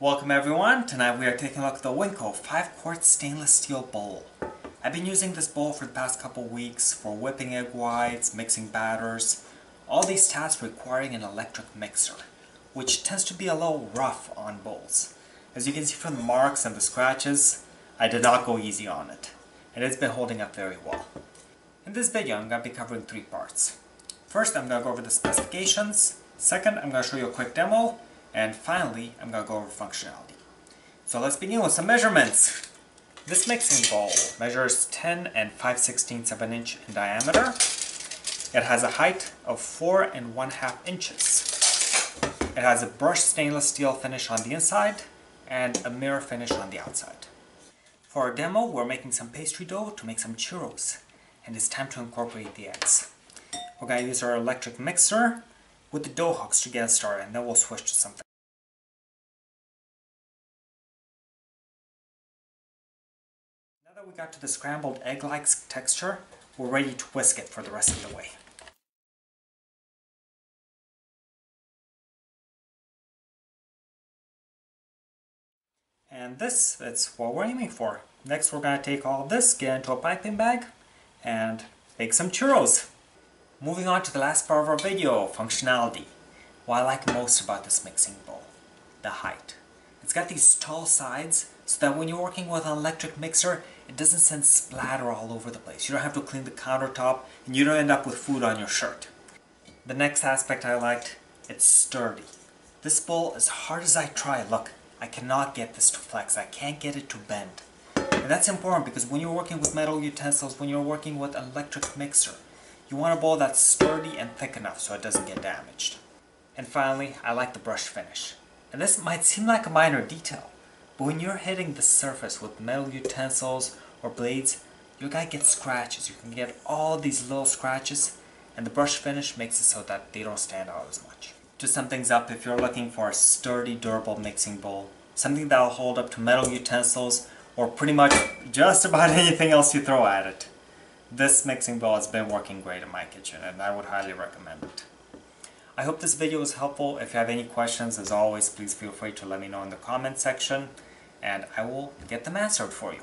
Welcome everyone, tonight we are taking a look at the Winco 5 quart stainless steel bowl. I've been using this bowl for the past couple weeks for whipping egg whites, mixing batters, all these tasks requiring an electric mixer, which tends to be a little rough on bowls. As you can see from the marks and the scratches, I did not go easy on it, and it's been holding up very well. In this video I'm going to be covering three parts. First I'm going to go over the specifications, second I'm going to show you a quick demo, and finally, I'm to go over functionality. So let's begin with some measurements. This mixing bowl measures 10 and 5 16ths of an inch in diameter. It has a height of 4 and 1 half inches. It has a brushed stainless steel finish on the inside and a mirror finish on the outside. For our demo, we're making some pastry dough to make some churros, and it's time to incorporate the eggs. We're going to use our electric mixer with the dough hooks to get started, and then we'll switch to something. Now that we got to the scrambled egg-like texture, we're ready to whisk it for the rest of the way. And this, is what we're aiming for. Next we're going to take all this, get into a piping bag, and bake some churros. Moving on to the last part of our video, functionality. What I like most about this mixing bowl, the height. It's got these tall sides so that when you're working with an electric mixer, it doesn't send splatter all over the place. You don't have to clean the countertop and you don't end up with food on your shirt. The next aspect I liked, it's sturdy. This bowl, as hard as I try, look, I cannot get this to flex. I can't get it to bend. And that's important because when you're working with metal utensils, when you're working with an electric mixer, you want a bowl that's sturdy and thick enough so it doesn't get damaged. And finally, I like the brush finish. And this might seem like a minor detail, but when you're hitting the surface with metal utensils or blades, you're gonna get scratches. You can get all these little scratches, and the brush finish makes it so that they don't stand out as much. To sum things up, if you're looking for a sturdy, durable mixing bowl, something that'll hold up to metal utensils, or pretty much just about anything else you throw at it, this mixing bowl has been working great in my kitchen and I would highly recommend it. I hope this video was helpful. If you have any questions, as always, please feel free to let me know in the comment section and I will get them answered for you.